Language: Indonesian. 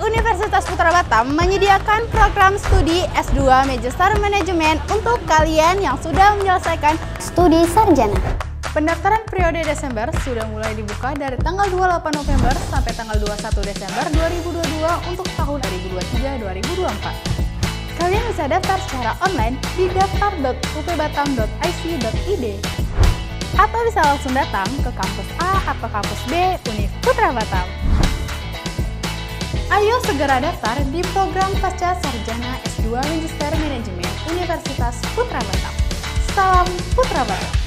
Universitas Putra Batam menyediakan program studi S2 Magister Manajemen untuk kalian yang sudah menyelesaikan studi sarjana. Pendaftaran periode Desember sudah mulai dibuka dari tanggal 28 November sampai tanggal 21 Desember 2022 untuk tahun 2023-2024. Kalian bisa daftar secara online di daftar.upbatam.ic.id atau bisa langsung datang ke kampus A atau kampus B Univ Putra Batam. Ayo segera daftar di program Pasca Sarjana S2 Magister Manajemen Universitas Putra Batam. Salam Putra Batam.